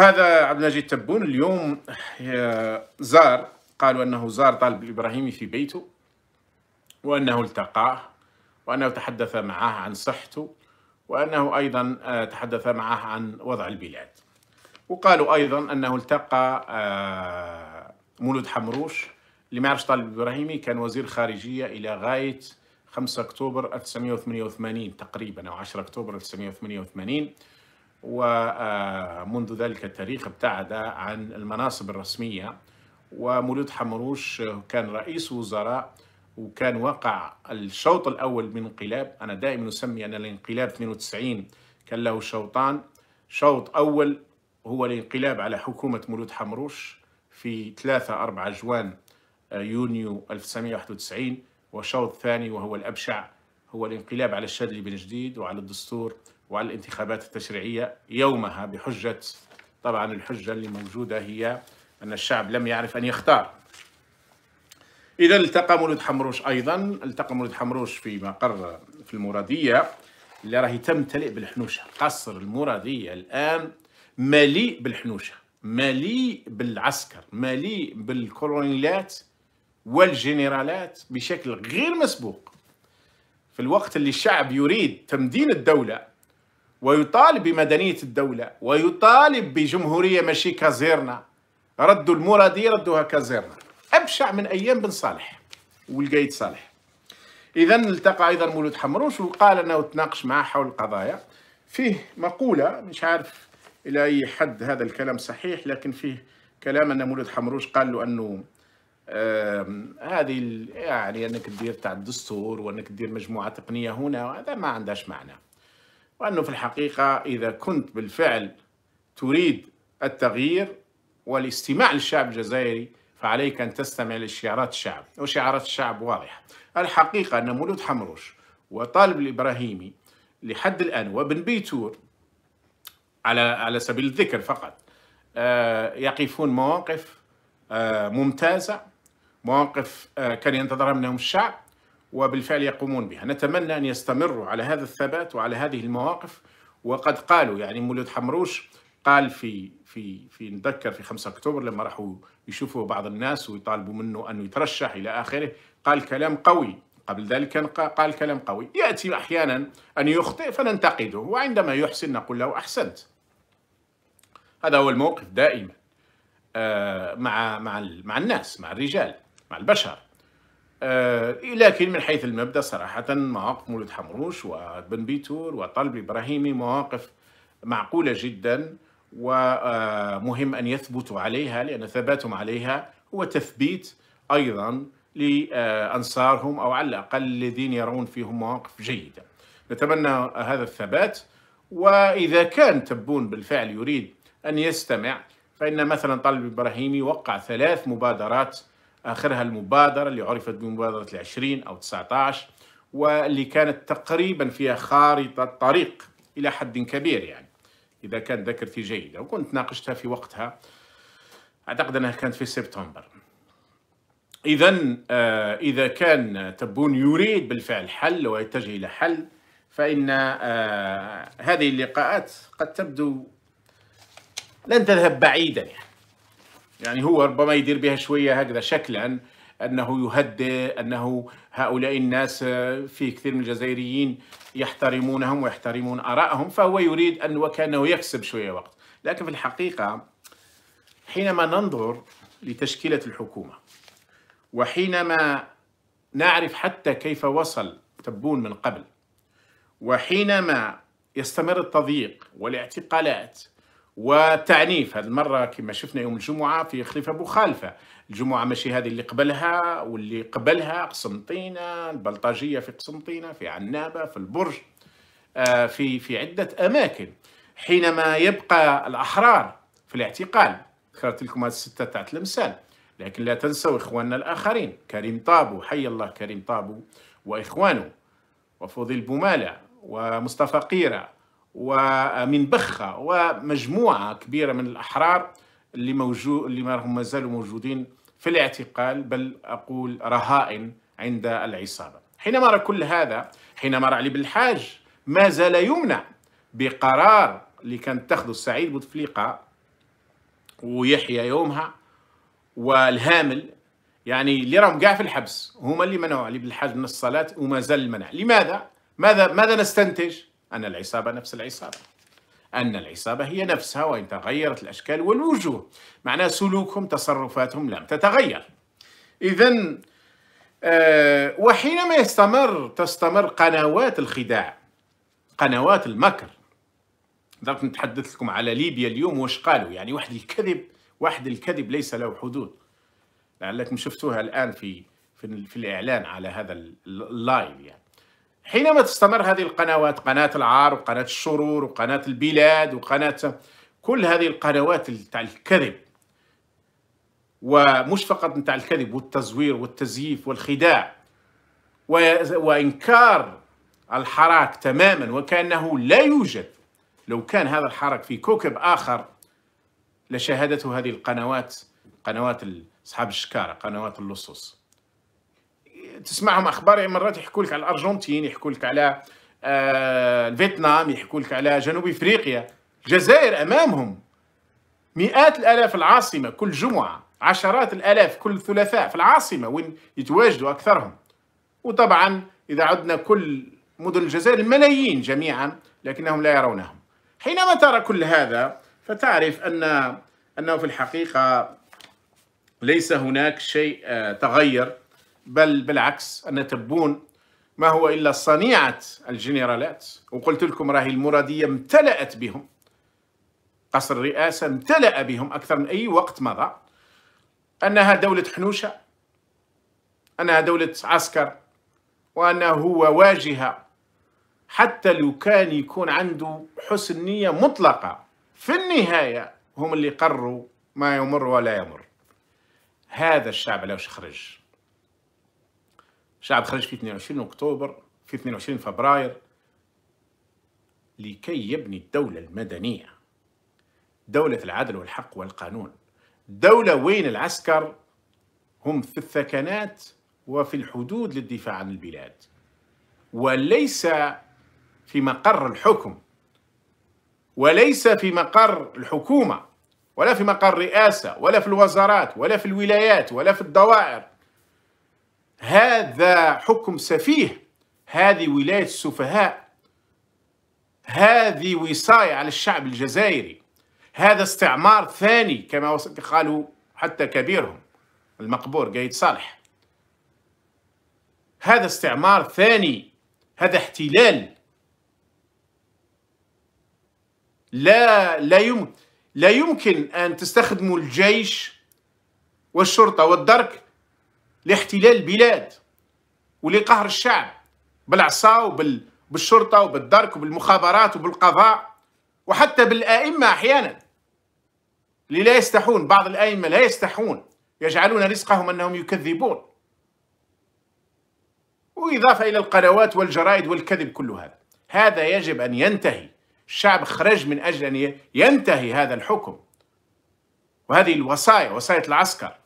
هذا عبد المجيد تبون اليوم زار قالوا أنه زار طالب الابراهيمي في بيته وأنه التقاه وأنه تحدث معه عن صحته وأنه أيضا آه، تحدث معه عن وضع البلاد. وقالوا أيضا أنه التقى آه، مولود حمروش اللي ما يعرفش طالب الابراهيمي كان وزير خارجية إلى غاية 5 أكتوبر 1988 تقريبا أو 10 أكتوبر 1988 ومنذ ذلك التاريخ ابتعد عن المناصب الرسمية ومولود حمروش كان رئيس وزراء وكان وقع الشوط الأول من الانقلاب أنا دائما أسمي أن الانقلاب 92 كان له شوطان. شوط أول هو الانقلاب على حكومة مولود حمروش في 3 4 جوان يونيو 1991 وشوط ثاني وهو الأبشع هو الانقلاب على الشاذلي بن جديد وعلى الدستور وعلى الانتخابات التشريعية يومها بحجة طبعا الحجة اللي موجودة هي أن الشعب لم يعرف أن يختار. إذا التقى مولود حمروش أيضا التقى مولود حمروش في مقر في المرادية اللي راهي تمتلئ بالحنوشة قصر المرادية الآن مليء بالحنوشة مليء بالعسكر مليء بالكولونيلات والجنرالات بشكل غير مسبوق. في الوقت اللي الشعب يريد تمدين الدولة ويطالب بمدنية الدولة ويطالب بجمهورية ماشي كازيرنا ردوا المرادية ردوها كازيرنا أبشع من أيام بن صالح والقايد صالح. إذا التقى أيضا مولود حمروش وقال أنه تناقش معه حول القضايا. فيه مقولة مش عارف إلى أي حد هذا الكلام صحيح لكن فيه كلام أن مولود حمروش قال له أنه هذه يعني أنك تدير تاع الدستور وأنك تدير مجموعة تقنية هنا وهذا ما عندهاش معنى. وأنه في الحقيقة إذا كنت بالفعل تريد التغيير والاستماع للشعب الجزائري فعليك أن تستمع لشعارات الشعب. وشعارات الشعب واضحة. الحقيقة أن مولود حمروش وطالب الإبراهيمي لحد الآن وابن بيتور على على سبيل الذكر فقط آه، يقفون مواقف آه، ممتازة. مواقف آه، كان ينتظرها منهم الشعب وبالفعل يقومون بها. نتمنى أن يستمروا على هذا الثبات وعلى هذه المواقف. وقد قالوا يعني مولود حمروش قال في في في نتذكر في 5 أكتوبر لما راحوا يشوفوا بعض الناس ويطالبوا منه انه يترشح إلى آخره قال كلام قوي. قبل ذلك كان قال كلام قوي. يأتي أحيانا أن يخطئ فننتقده وعندما يحسن نقول له أحسنت. هذا هو الموقف دائما آه، مع مع مع الناس مع الرجال. مع البشر آه، لكن من حيث المبدأ صراحة مواقف مولد حمروش وبن بيتور وطلب الابراهيمي مواقف معقولة جدا ومهم أن يثبتوا عليها لأن ثباتهم عليها هو تثبيت أيضا لأنصارهم أو على الأقل الذين يرون فيهم مواقف جيدة. نتمنى هذا الثبات وإذا كان تبون بالفعل يريد أن يستمع فإن مثلا طالب الابراهيمي وقع ثلاث مبادرات آخرها المبادرة اللي عرفت بمبادرة العشرين أو 19 واللي كانت تقريبا فيها خارطة طريق إلى حد كبير يعني. إذا كانت ذاكرتي جيدة وكنت ناقشتها في وقتها أعتقد أنها كانت في سبتمبر. إذا آه، إذا كان تبون يريد بالفعل حل ويتجه إلى حل فإن آه، هذه اللقاءات قد تبدو لن تذهب بعيدا يعني. يعني هو ربما يدير بها شوية هكذا شكلا أنه يهدئ أنه هؤلاء الناس في كثير من الجزائريين يحترمونهم ويحترمون آرائهم فهو يريد أن وكأنه يكسب شوية وقت. لكن في الحقيقة حينما ننظر لتشكيلة الحكومة وحينما نعرف حتى كيف وصل تبون من قبل وحينما يستمر التضييق والاعتقالات وتعنيف. هذه المرة كما شفنا يوم الجمعة في خليفة أبو خالفة. الجمعة ماشي هذه اللي قبلها واللي قبلها قسنطينة البلطاجية في قسنطينة في عنابة في البرج آه، في في عدة أماكن. حينما يبقى الأحرار في الاعتقال ذكرت لكم هذه الستة تاعت الأمثال. لكن لا تنسوا إخواننا الآخرين كريم طابو حي الله كريم طابو وإخوانه وفضيل بومالة ومصطفى قيرة. ومن بخة ومجموعة كبيرة من الأحرار اللي موجود اللي ما زالوا موجودين في الاعتقال بل أقول رهائن عند العصابة حينما أرى كل هذا حينما أرى علي بالحاج ما زال يمنع بقرار اللي كان تاخذه السعيد بوتفليقة ويحيى يومها والهامل يعني اللي راهم قاع في الحبس هما اللي منعوا علي بالحاج من الصلاة وما زال المنع لماذا؟ ماذا ماذا نستنتج؟ أن العصابة نفس العصابة. أن العصابة هي نفسها وإن تغيرت الأشكال والوجوه. معناه سلوكهم تصرفاتهم لم تتغير. إذا أه وحينما يستمر تستمر قنوات الخداع قنوات المكر. درت نتحدث لكم على ليبيا اليوم واش قالوا؟ يعني واحد الكذب واحد الكذب ليس له حدود. لعلكم شفتوها الآن في في, في الإعلان على هذا اللايف يعني. حينما تستمر هذه القنوات قناة العار وقناة الشرور وقناة البلاد وقناة كل هذه القنوات تاع الكذب ومش فقط نتاع الكذب والتزوير والتزييف والخداع وإنكار الحراك تماما وكأنه لا يوجد. لو كان هذا الحرك في كوكب آخر لشاهدته هذه القنوات قنوات أصحاب الشكارة قنوات اللصوص. تسمعهم أخبار يعني مرات يحكوا لك على الأرجنتين يحكوا لك على آه الفيتنام يحكوا لك على جنوب إفريقيا. الجزائر أمامهم. مئات الآلاف العاصمة كل جمعة عشرات الآلاف كل ثلاثاء في العاصمة وين يتواجدوا أكثرهم. وطبعا إذا عدنا كل مدن الجزائر الملايين جميعا لكنهم لا يرونهم. حينما ترى كل هذا فتعرف أن أنه في الحقيقة ليس هناك شيء آه، تغير بل بالعكس أن تبون ما هو إلا صنيعة الجنرالات. وقلت لكم راهي المرادية امتلأت بهم. قصر الرئاسة امتلأ بهم أكثر من أي وقت مضى. أنها دولة حنوشة. أنها دولة عسكر. وأنه هو واجهة. حتى لو كان يكون عنده حسن نية مطلقة. في النهاية هم اللي قرروا ما يمر ولا يمر. هذا الشعب علاش خرج الشعب خرج في 22 أكتوبر في 22 فبراير لكي يبني الدولة المدنية. دولة العدل والحق والقانون. دولة وين العسكر؟ هم في الثكنات وفي الحدود للدفاع عن البلاد. وليس في مقر الحكم. وليس في مقر الحكومة ولا في مقر الرئاسة ولا في الوزارات ولا في الولايات ولا في الدوائر هذا حكم سفيه. هذه ولاية السفهاء. هذه وصاية على الشعب الجزائري. هذا استعمار ثاني كما قالوا حتى كبيرهم. المقبور قايد صالح. هذا استعمار ثاني. هذا احتلال. لا لا يمكن لا يمكن أن تستخدموا الجيش والشرطة والدرك لاحتلال البلاد ولقهر الشعب بالعصا وبالشرطه وبالدرك وبالمخابرات وبالقضاء وحتى بالأئمة أحيانا اللي لا يستحون بعض الأئمة لا يستحون يجعلون رزقهم أنهم يكذبون. وإضافة إلى القنوات والجرائد والكذب كل هذا. هذا يجب أن ينتهي. الشعب خرج من أجل أن ينتهي هذا الحكم. وهذه الوصايا وصاية العسكر.